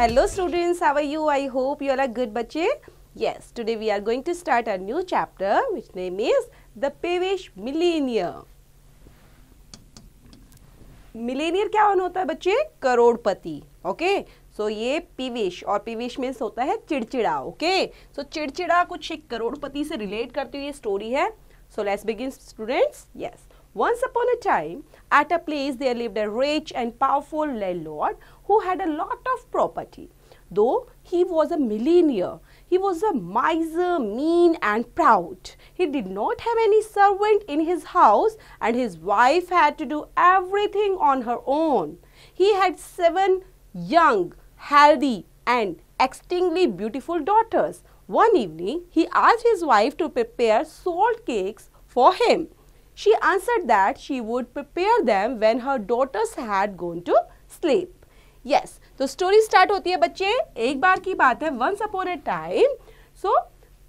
Hello students how you I hope you are a good बच्चे. Yes today we are going to start a new chapter which name is the peevish millionaire millionaire क्या one होता है बच्चे? करोड़पति. Okay so ये पीवेश और पीवेश means होता है चिड़चिड़ा ओके सो चिड़चिड़ा कुछ एक करोड़पति से रिलेट करती हुई स्टोरी है. So let's begin students yes Once upon a time, at a place there lived a rich and powerful landlord who had a lot of property. Though he was a millionaire, he was a miser, mean and proud. He did not have any servant in his house and his wife had to do everything on her own. He had seven young, healthy and extremely beautiful daughters. One evening, he asked his wife to prepare salt cakes for him. She answered that she would prepare them when her daughters had gone to sleep. Yes, तो story start होती है बच्चे। एक बार की बात है once upon a time so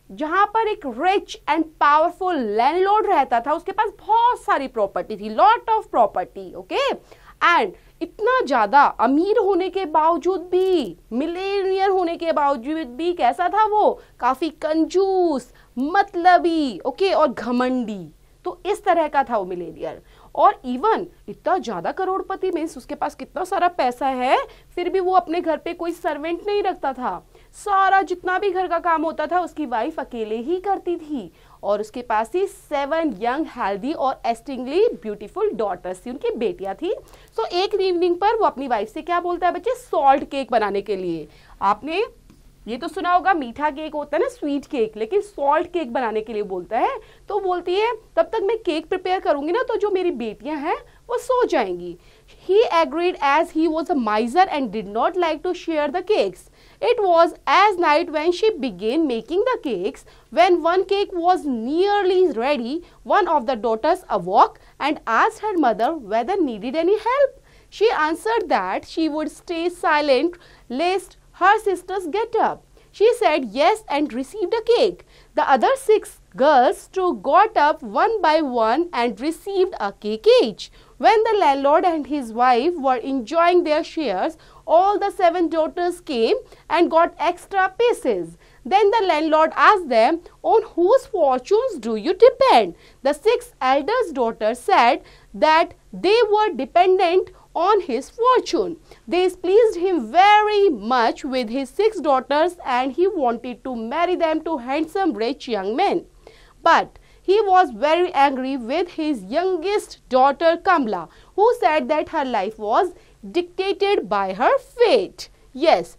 जहाँ पर एक रिच एंड पावरफुल लैंडलॉर्ड रहता था उसके पास बहुत सारी प्रॉपर्टी थी lot of property okay and इतना ज़्यादा अमीर होने के बावजूद भी मिलेनियर होने के बावजूद भी कैसा था वो? काफ़ी कंजूस मतलबी ओके okay, और घमंडी। तो इस तरह का था वो मिलेनियर और इवन इतना ज़्यादा करोड़पति मीन्स उसके पास कितना सारा पैसा है फिर भी वो अपने घर पे कोई सर्वेंट नहीं रखता था। सारा जितना भी घर का काम होता था उसकी वाइफ अकेले ही करती थी। और उसके पास ही सेवन यंग हेल्दी और एस्टिंगली ब्यूटीफुल डॉटर्स थी उनकी बेटियाँ थी। सो so, एक इवनिंग पर वो अपनी वाइफ से क्या बोलता है बच्चे? सॉल्ट केक बनाने के लिए। आपने ये तो सुना होगा मीठा केक होता है ना स्वीट केक लेकिन सॉल्ट केक बनाने के लिए बोलता है। तो बोलती है, तब तक मैं केक प्रिपेयर करूँगी ना तो जो मेरी बेटियाँ हैं, वो सो जाएँगी। He agreed as he was a miser and did not like to share the cakes it was as night when she began making the cakes when one cake was nearly ready one of the daughters walk and आज her mother whether needed any help she answer that she would stay silent lest her sisters get up. She said yes and received a cake. The other six girls too got up one by one and received a cake each. When the landlord and his wife were enjoying their shares, all the seven daughters came and got extra pieces. Then the landlord asked them, On whose fortunes do you depend? The six eldest daughters said that they were dependent on his fortune. This pleased him very much with his six daughters and he wanted to marry them to handsome rich young men. But he was very angry with his youngest daughter Kamla who said that her life was dictated by her fate. Yes,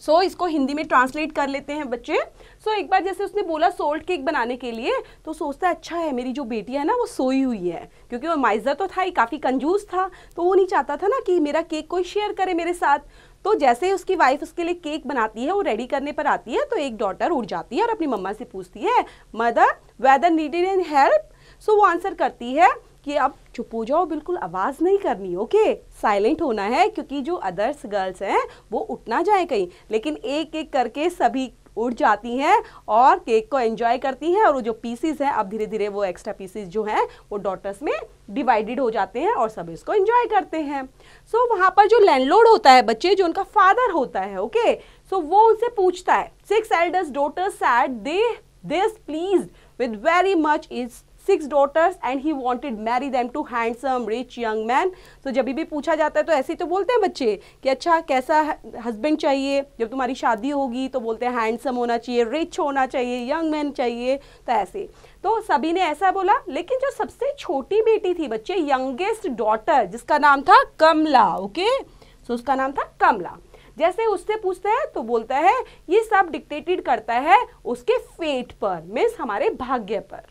so so, इसको हिंदी में translate कर लेते हैं बच्चे सो एक बार जैसे उसने बोला सोल्ट केक बनाने के लिए तो सोचता है अच्छा है, मेरी जो बेटी है ना, वो सोई हुई है। क्योंकि वो माइजर तो था ही, काफ़ी कंजूस था। तो वो नहीं चाहता था ना कि मेरा केक कोई शेयर करे मेरे साथ। तो जैसे ही उसकी वाइफ उसके लिए केक बनाती है, वो रेडी करने पर आती है तो एक डॉटर उड़ जाती है और अपनी मम्मा से पूछती है mother whether needed an help so वो आंसर करती है कि, अब चुप हो जाओ, बिल्कुल आवाज़ नहीं करनी ओके साइलेंट होना है, क्योंकि जो अदर्स गर्ल्स हैं, वो उठना जाए कहीं। लेकिन एक एक करके सभी उठ जाती हैं और केक को एंजॉय करती हैं और वो जो पीसीज हैं अब धीरे धीरे वो एक्स्ट्रा पीसीज जो हैं वो डॉटर्स में डिवाइडेड हो जाते हैं और सब इसको एंजॉय करते हैं सो so, वहाँ पर जो लैंडलॉर्ड होता है बच्चे जो उनका फादर होता है ओके okay? सो so, वो उनसे पूछता है six elders daughters said they this please with very much is six daughters and he wanted marry them to handsome rich young man तो जब भी पूछा जाता है तो ऐसे ही तो बोलते हैं बच्चे कि अच्छा कैसा हस्बैंड चाहिए? जब तुम्हारी शादी होगी तो बोलते हैं हैंडसम होना चाहिए रिच होना चाहिए यंग मैन चाहिए तो ऐसे। तो सभी ने ऐसा बोला, लेकिन जो सबसे छोटी बेटी थी बच्चे यंगेस्ट डॉटर जिसका नाम था कमला ओके सो उसका नाम था कमला। जैसे उससे पूछता है तो बोलता है, ये सब डिक्टेटेड करता है उसके फेट पर मीन्स हमारे भाग्य पर।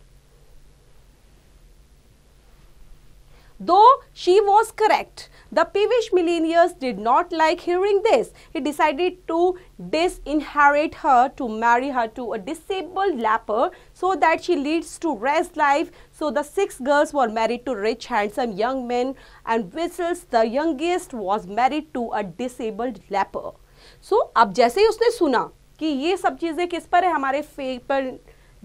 Though she was correct, the peevish millionaires did not like hearing this. He decided to disinherit her to marry her to a disabled leper so that she leads to rest life. So the six girls were married to rich handsome young men and Whistles the youngest was married to a disabled leper. So अब जैसे ही उसने सुना कि ये सब चीज़ें किस पर है हमारे फेक पर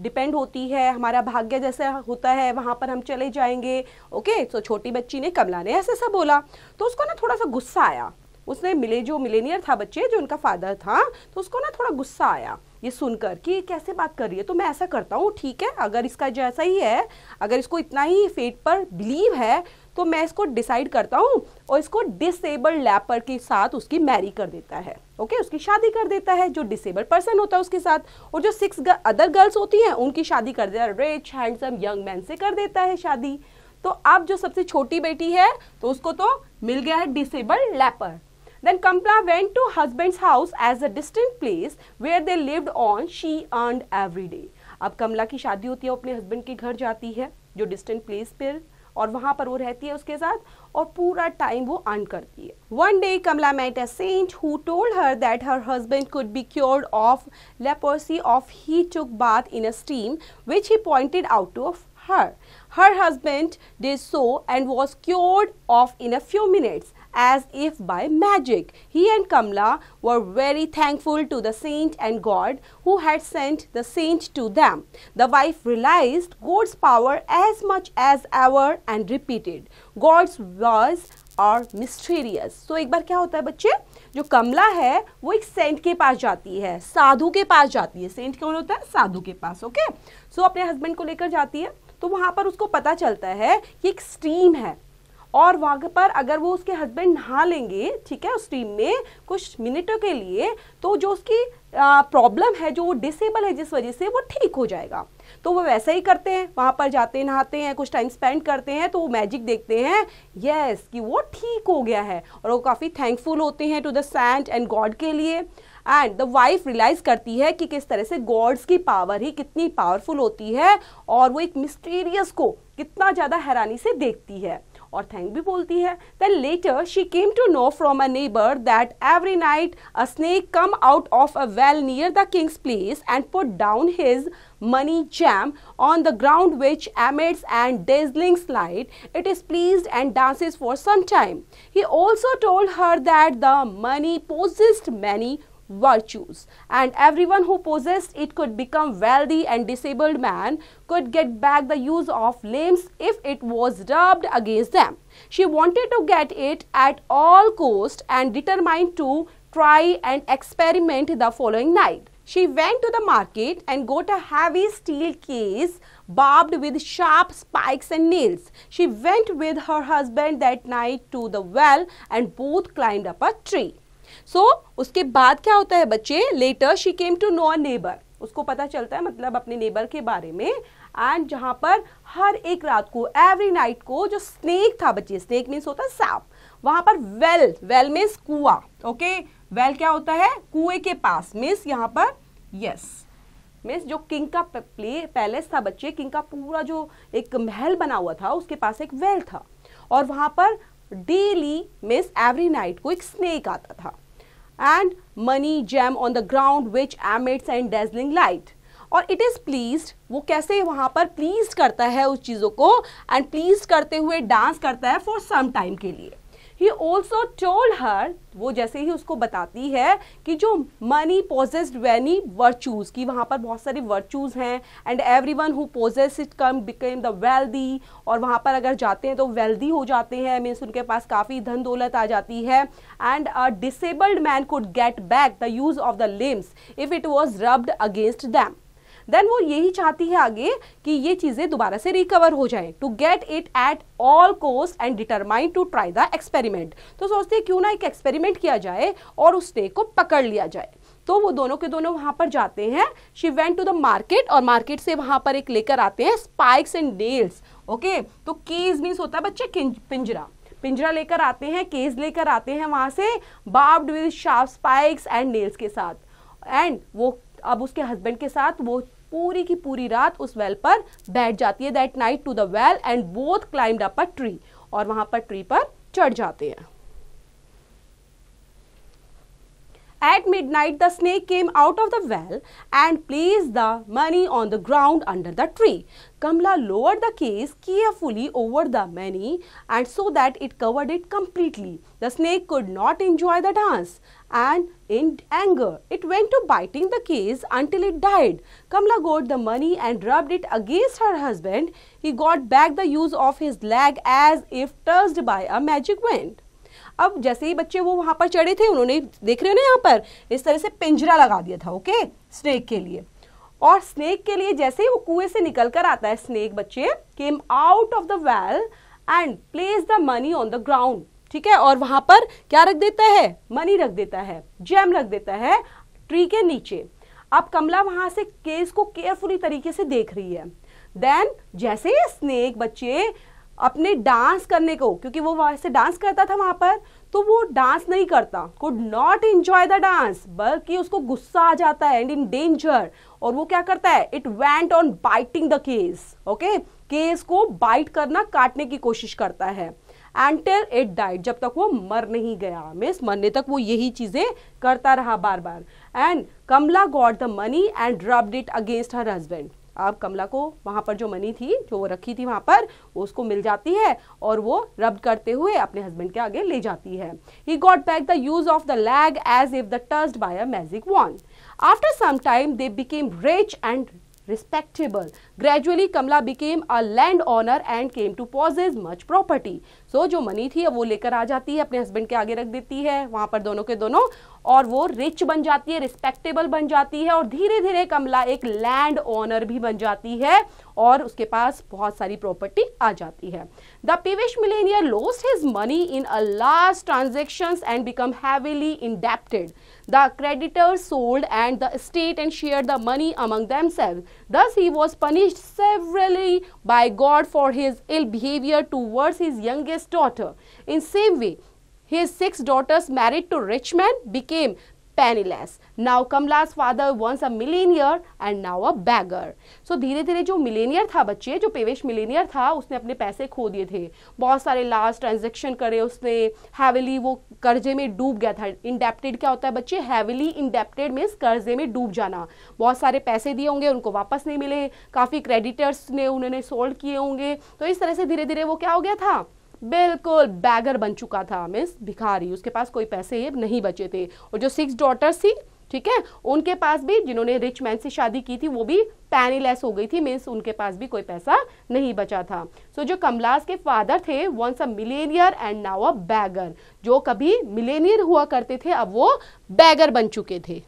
डिपेंड होती है, हमारा भाग्य जैसा होता है, वहाँ पर हम चले जाएँगे। ओके तो छोटी बच्ची ने कमला ने ऐसे सब बोला। तो उसको ना थोड़ा सा गुस्सा आया। उसने मिले जो मिलेनियर था बच्चे, जो उनका फादर था तो उसको ना थोड़ा गुस्सा आया। ये सुनकर कि कैसे बात कर रही है? तो मैं ऐसा करता हूँ, ठीक है? अगर इसका जैसा ही है, अगर इसको इतना ही फेट पर बिलीव है तो मैं इसको डिसाइड करता हूँ और इसको डिसेबल्ड लैपर के साथ उसकी मैरी कर देता है। ओके उसकी शादी कर देता है, जो डिसेबल्ड पर्सन होता है उसके साथ। और जो सिक्स अदर गर्ल्स होती हैं, उनकी शादी कर देता है। रिच हैंडसम यंग मैन से कर देता है शादी। तो अब जो सबसे छोटी बेटी है तो उसको तो मिल गया है disabled leper Then Kamla went to husband's house as a distant place where they lived on, she earned every day. अब कमला की शादी होती है अपने हस्बैंड के घर जाती है, जो डिस्टेंट प्लेस पर और वहाँ पर वो रहती है उसके साथ, और पूरा टाइम वो अर्न करती है one day Kamla met a saint who told her that her husband could be cured of leprosy of he took bath in a stream which he pointed out of her. Her husband did so and was cured of in a few minutes. As if by magic. He and Kamla were very thankful to the saint and God who had sent the saint to them. The wife realized God's power as much as ever and repeated, God's was are mysterious. So एक बार क्या होता है बच्चे जो कमला है वो एक Saint के पास जाती है साधु के पास जाती है सेंट कौन होता है साधु के पास ओके सो so, अपने हस्बैंड को लेकर जाती है तो वहाँ पर उसको पता चलता है कि एक स्ट्रीम है और वहाँ पर अगर वो उसके हस्बैंड नहा लेंगे, ठीक है, उस टीम में कुछ मिनटों के लिए तो जो उसकी प्रॉब्लम है, जो वो डिसेबल है जिस वजह से वो ठीक हो जाएगा। तो वो वैसा ही करते हैं, वहाँ पर जाते हैं नहाते हैं, कुछ टाइम स्पेंड करते हैं तो वो मैजिक देखते हैं यस कि वो ठीक हो गया है। और वो काफ़ी थैंकफुल होते हैं to the saint and god के लिए। एंड द वाइफ रियलाइज़ करती है कि किस तरह से गॉड्स की पावर ही कितनी पावरफुल होती है, और वो एक मिस्टीरियस को कितना ज़्यादा हैरानी से देखती है। और थैंक भी बोलती है then later she came to know from a neighbour that every night a snake come out of a well near the king's place and put down his money jam on the ground which emits and dazzling light. It is pleased and dances for some time. He also told her that the money possessed many virtues and everyone who possessed it could become wealthy and disabled man could get back the use of limbs if it was rubbed against them. She wanted to get it at all cost and determined to try and experiment the following night. She went to the market and got a heavy steel case barbed with sharp spikes and nails. She went with her husband that night to the well and both climbed up a tree. So so, उसके बाद क्या होता है बच्चे? Later she came to know a neighbour उसको पता चलता है मतलब अपने नेबर के बारे में। एंड जहाँ पर हर एक रात को एवरी नाइट को जो स्नेक था बच्चे स्नेक मीन्स होता है सांप। वहाँ पर वेल वेल मीन्स कुआ ओके वेल क्या होता है? कुएँ के पास मीन्स यहाँ पर यस yes. मीन्स जो किंग का प्ले पैलेस था बच्चे किंग का पूरा जो एक महल बना हुआ था उसके पास एक वेल था। और वहाँ पर डेली मीन्स एवरी नाइट को एक स्नेक आता था। And money gem on the ground which emits and dazzling light. और इट इज़ प्लीज़ वो कैसे वहाँ पर प्लीज़ करता है उस चीज़ों को एंड प्लीज़ करते हुए डांस करता है फॉर सम टाइम के लिए। ही ऑल्सो टोल्ड हर वो जैसे ही उसको बताती है कि जो मनी पोजेस्ड वेनी वर्चूज की वहाँ पर बहुत सारी वर्चूज हैं and every one who possess it come became the wealthy और वहाँ पर अगर जाते हैं तो वेल्दी हो जाते हैं मीन्स उनके पास काफ़ी धन दौलत आ जाती है and a disabled man could get back the use of the limbs if it was rubbed against them then वो यही चाहती है आगे कि ये चीज़ें दोबारा से रिकवर हो जाए to get it at all cost and determine to try the experiment तो सोचते हैं, क्यों ना एक एक्सपेरिमेंट किया जाए और उस स्नेक को पकड़ लिया जाए। तो वो दोनों के दोनों वहाँ पर जाते हैं। She went to the market और मार्केट से वहाँ पर एक लेकर आते हैं स्पाइक्स एंड नेल्स ओके तो केज मीन्स होता है बच्चे पिंजरा। पिंजरा लेकर आते हैं केज लेकर आते हैं वहाँ से barbed with sharp spikes and nails के साथ। एंड वो, अब उसके हस्बैंड के साथ वो पूरी की पूरी रात उस वेल पर बैठ जाती है that night to the well and both climbed up a tree और वहाँ पर ट्री पर चढ़ जाते हैं। At midnight, the snake came out of the well and placed the money on the ground under the tree. Kamla lowered the case carefully over the money and so that it covered it completely. The snake could not enjoy the dance and in anger, it went to biting the case until it died. Kamla got the money and rubbed it against her husband. He got back the use of his leg as if touched by a magic wand. अब जैसे ही बच्चे वो वहाँ पर चढ़े थे, उन्होंने देख रहे हो ना यहाँ पर, इस तरह से पिंजरा लगा दिया था ओके स्नेक के लिए। और स्नेक के लिए जैसे ही वो कुएँ से निकल कर आता है स्नेक बच्चे came out of the well and place the money on the ground ठीक है? और वहाँ पर क्या रख देता है? मनी रख देता है जेम रख देता है ट्री के नीचे। अब कमला वहाँ से केस को केयरफुली तरीके से देख रही है। देन जैसे ही स्नेक बच्चे अपने डांस करने को, क्योंकि वो वहाँ से डांस करता था वहाँ पर तो वो डांस नहीं करता। Could not enjoy the dance बल्कि उसको गुस्सा आ जाता है एंड इन डेंजर और वो क्या करता है? It went on biting the case okay case को बाइट करना, काटने की कोशिश करता है। एंटिल इट डाइट जब तक वो मर नहीं गया। मिस मरने तक वो यही चीज़ें करता रहा बार बार and Kamla got the money and rubbed it against her husband अब कमला को वहाँ पर जो मनी थी जो वो रखी थी वहाँ पर वो उसको मिल जाती है और वो रब करते हुए अपने हस्बैंड के आगे ले जाती है he got back the use of the leg as if the touched by a magic wand after some time they became rich and respectable. Gradually, Kamla became a landowner and came to possess much property. So, जो money थी वो लेकर आ जाती है अपने husband के आगे रख देती है वहाँ पर दोनों के दोनों और वो रिच बन जाती है रिस्पेक्टेबल बन जाती है और धीरे धीरे कमला एक लैंड ओनर भी बन जाती है और उसके पास बहुत सारी प्रॉपर्टी आ जाती है। The peevish millionaire lost his money in a last transaction and become heavily indebted the creditor sold and the state and share the money among selves thus he was punished severely by God for his ill behaviour towards his youngest daughter in same way His six daughters married to rich men became penniless. Now Kamla's father once a millionaire and now a beggar. So धीरे धीरे जो Millionaire था बच्चे, जो पेवेश Millionaire था, उसने अपने पैसे खो दिए थे। बहुत सारे लास्ट ट्रांजेक्शन करे उसने। हैविली वो कर्जे में डूब गया था। इंडेप्टेड क्या होता है बच्चे? हैविली इंडेप्टेड मीन्स कर्जे में डूब जाना। बहुत सारे पैसे दिए होंगे, उनको वापस नहीं मिले। काफ़ी क्रेडिटर्स ने, उन्होंने सोल्ड किए होंगे। तो इस तरह से धीरे धीरे वो क्या हो गया था? बिल्कुल बैगर बन चुका था मीन्स भिखारी। उसके पास कोई पैसे नहीं बचे थे। और जो सिक्स डॉटर्स थी ठीक है उनके पास भी जिन्होंने रिच मैन से शादी की थी वो भी पैनीलेस हो गई थी मीन्स उनके पास भी कोई पैसा नहीं बचा था। सो so, जो कमलास के फादर थे once a millionaire and now a beggar जो कभी मिलेनियर हुआ करते थे अब वो बैगर बन चुके थे।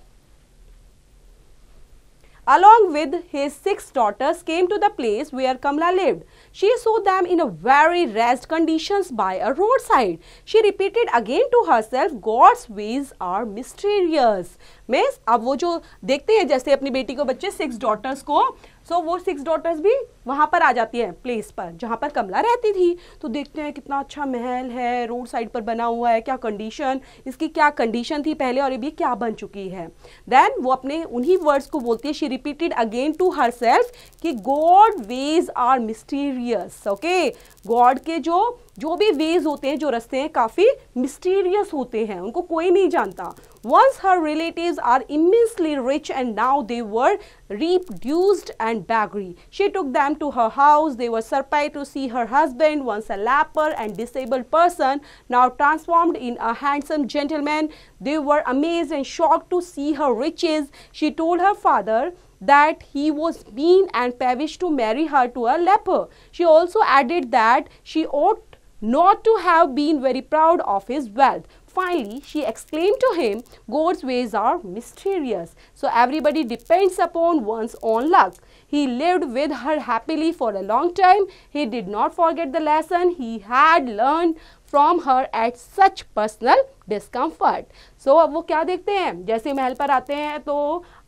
along with his six daughters came to the place where Kamla lived. She saw them in a very wretched conditions by a roadside. She repeated again to herself, God's ways are mysterious. Miss अब वो जो देखते हैं जैसे अपनी बेटी को बच्चे सिक्स डॉटर्स को सो वो सिक्स डॉटर्स भी वहाँ पर आ जाती है प्लेस पर, जहाँ पर कमला रहती थी। तो देखते हैं कितना अच्छा महल है रोड साइड पर बना हुआ है, क्या कंडीशन इसकी क्या कंडीशन थी पहले और अभी क्या बन चुकी है। देन वो अपने उन्हीं वर्ड्स को बोलती है she repeated again to her self कि God ways are mysterious okay God के जो जो भी वेज होते हैं, जो रस्ते हैं, काफ़ी मिस्टीरियस होते हैं। उनको कोई नहीं जानता। Once her relative are immensely rich and now they were reduced and beggary she took them to her house they were surprise to see her husband once a leper and disabled person now transformed in a handsome gentleman they were amaze and shock to see her riches she told her father that he was mean and pavish to marry her to a leper. She also added that she ought not to have been very proud of his wealth. Finally, she exclaimed to him, God's ways are mysterious, so, everybody depends upon one's own luck. He lived with her happily for a long time. He did not forget the lesson he had learned from her at such personal discomfort so अब वो क्या देखते हैं जैसे महल पर आते हैं तो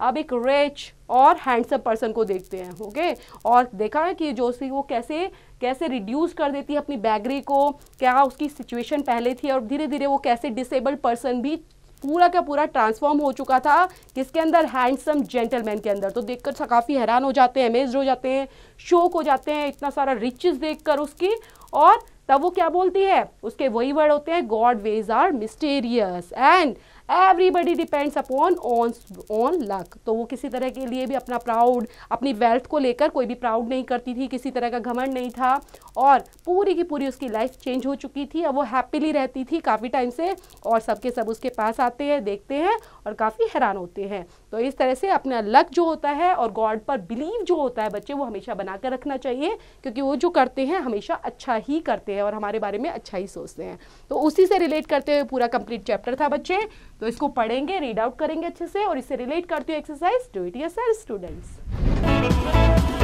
अब एक रिच और हैंडसम पर्सन को देखते हैं ओके और देखा है कि जो सी वो कैसे कैसे रिड्यूस कर देती है अपनी बैगरी को, क्या उसकी सिचुएशन पहले थी और धीरे धीरे वो कैसे डिसेबल्ड पर्सन भी पूरा का पूरा ट्रांसफॉर्म हो चुका था किसके अंदर हैंडसम जेंटलमैन के अंदर। तो देखकर काफ़ी हैरान हो जाते हैं अमेज हो जाते हैं, शोक हो जाते हैं, इतना सारा रिचेस देखकर उसकी। और तब वो क्या बोलती है? उसके वही वर्ड होते हैं God ways are mysterious and everybody depends upon on on luck तो वो किसी तरह के लिए भी अपना प्राउड अपनी वेल्थ को लेकर कोई भी प्राउड नहीं करती थी, किसी तरह का घमंड नहीं था। और पूरी की पूरी उसकी लाइफ चेंज हो चुकी थी, अब वो हैप्पीली रहती थी काफ़ी टाइम से और सबके सब उसके पास आते हैं, देखते हैं और काफ़ी हैरान होते हैं। तो इस तरह से अपना लक जो होता है और गॉड पर बिलीव जो होता है बच्चे, वो हमेशा बना कर रखना चाहिए, क्योंकि वो जो करते हैं हमेशा अच्छा ही करते हैं और हमारे बारे में अच्छा ही सोचते हैं। तो उसी से रिलेट करते हुए पूरा कंप्लीट चैप्टर था बच्चे। तो इसको पढ़ेंगे रीड आउट करेंगे अच्छे से और इससे रिलेट करती हूँ exercise to it your students